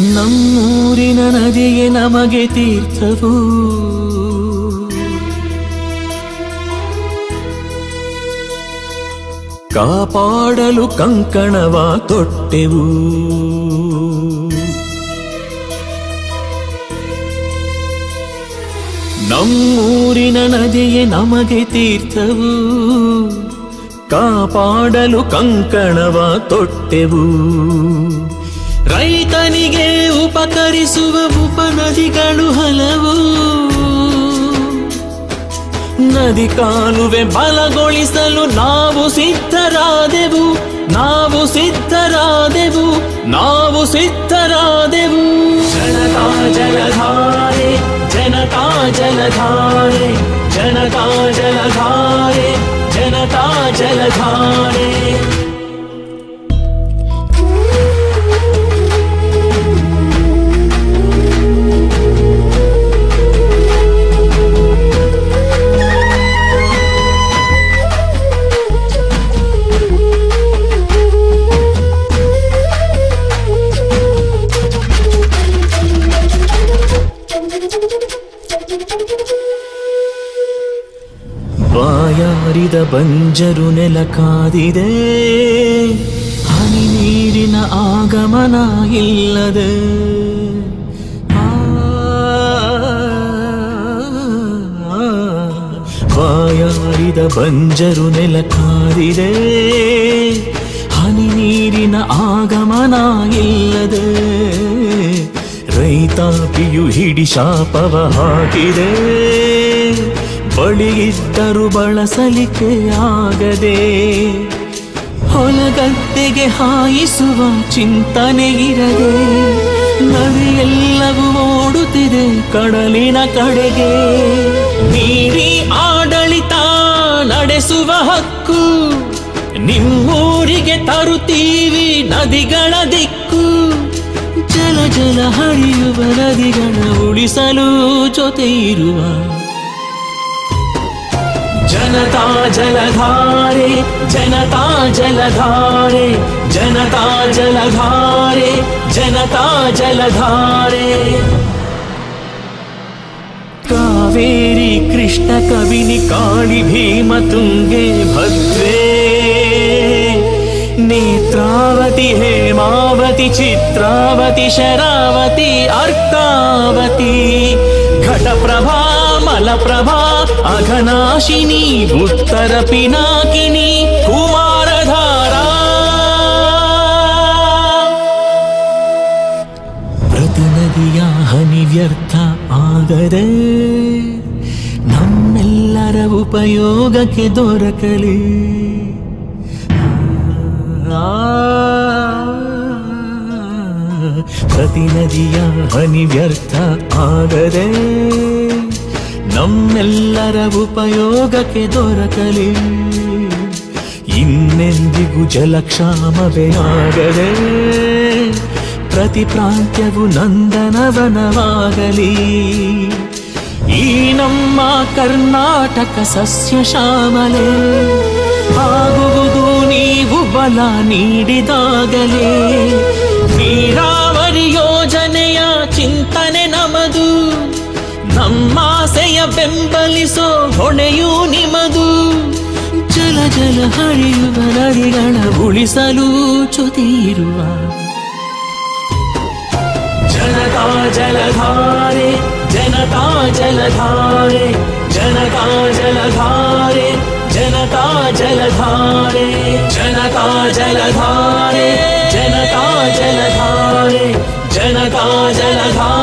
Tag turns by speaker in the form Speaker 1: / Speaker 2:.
Speaker 1: ನಮ್ಮೂರಿನ ನದಿಗೆ ನಮಗೆ ತೀರ್ಥವು. ಕಾಪಾಡಲು ಕಂಕಣವ ತೊಟ್ಟೆವು. ನಮ್ಮೂರಿನ ನದಿಯೇ ನಮಗೆ ತೀರ್ಥವು. ಕಾಪಾಡಲು ಕಂಕಣವ ತೊಟ್ಟೆವು. ರೈತನಿಗೆ ಉಪಕರಿಸುವ ಉಪನದಿಗಳು ಹಲವು. ನದಿ ಕಾಲುವೆ ಬಲಗೊಳಿಸಲು ನಾವು ಸಿದ್ಧರಾದೆವು. ನಾವು ಸಿದ್ಧರಾದೆವು. ನಾವು ಸಿದ್ಧರಾದೆವು. ಜನತಾ ಜಲಧಾರೆ ಜನತಾ ಜಲಧಾರೆ ಜನತಾ ಜಲಧಾರೆ ಜನತಾ ಜಲಧಾರೆ. ಬಾಯಾರಿದ ಬಂಜರು ನೆಲ ಕಾದಿದೆ. ಹನಿ ನೀರಿನ ಆಗಮನ ಇಲ್ಲದೆ. ಬಾಯಾರಿದ ಬಂಜರು ನೆಲ ಕಾದಿದೆ. ಹನಿ ನೀರಿನ ಆಗಮನ ಇಲ್ಲದೆ. ರೈತಾಪಿಯು ಹಿಡಿ ಶಾಪವ ಹಾಕಿದೆ. ಬಳಿಯಿದ್ದರು ಬಳಸಲಿಕ್ಕೆ ಆಗದೆ ಹೊಲಗದ್ದೆಗೆ ಹಾಯಿಸುವ ಚಿಂತನೆ ಇರದೆ ನದಿಯೆಲ್ಲವೂ ಓಡುತ್ತಿದೆ ಕಡಲಿನ ಕಡೆಗೆ. ನೀರಿ ಆಡಳಿತ ನಡೆಸುವ ಹಕ್ಕು ನಿಮ್ಮೂರಿಗೆ ತರುತ್ತೀವಿ ನದಿಗಳ ದಿಕ್ಕು. ಜಲ ಜಲ ಹರಿಯುವ ನದಿಗಳ ಉಳಿಸಲು ಜೊತೆ ಇರುವ ಜನತಾ ಜಲಧಾರೆ ಜನತಾ ಜಲಧಾರೆ ಜನತಾ ಜಲಧಾರೆ ಜನತಾ ಜಲಧಾರೆ ಕಾವೇರಿ ಕೃಷ್ಣ ಕವಿನಿ ಕಾಳಿ ಭೀಮ ತುಂಗೆ ಭದ್ರೇ ನೇತ್ರಾವತಿ ಹೇಮಾವತಿ ಚಿತ್ರಾವತಿ ಶರಾವತಿ ಅರ್ಕಾವತಿ ಮಲಪ್ರಭಾ ಅಘನಾಶಿನಿ, ಉತ್ತರ ಪಿನಾಕಿನಿ, ಕುಮಾರಧಾರಾ. ಪ್ರತಿ ನದಿಯ ಹನಿ ವ್ಯರ್ಥ ಆಗದೆ ನಮ್ಮೆಲ್ಲರ ಉಪಯೋಗಕ್ಕೆ ದೊರಕಲಿ. ಪ್ರತಿ ನದಿಯ ಹನಿ ವ್ಯರ್ಥ ಆಗದೆ ನಮ್ಮೆಲ್ಲರ ಉಪಯೋಗಕ್ಕೆ ದೊರಕಲಿ. ಇನ್ನೆಂದಿಗೂ ಜಲಕ್ಷಾಮವೇ ಆಗದೆ. ಪ್ರತಿ ಪ್ರಾಂತ್ಯವು ನಂದನವನವಾಗಲಿ. ಈ ನಮ್ಮ ಕರ್ನಾಟಕ ಸಸ್ಯ ಶ್ಯಾಮಲೆ, ಆಗುವುದು ನೀವು ಬಲ ನೀಡಿದಾಗಲೇ. ನೀರಾವರಿ ಬೆಂಬಲಿಸೋ ಹೊಣೆಯೂ ನಿಮದು. ಜಲ ಜಲ ಹರಿಯುವ ನದಿಗಳ ಉಳಿಸಲು ಚ್ಯುತಿಯಿರುವ. ಜನತಾ ಜಲಧಾರೆ ಜನತಾ ಜಲಧಾರೆ ಜನತಾ ಜಲಧಾರೆ ಜನತಾ ಜಲಧಾರೆ ಜನತಾ ಜಲಧಾರೆ ಜನತಾ ಜಲಧಾರೆ ಜನತಾ ಜಲಧಾರೆ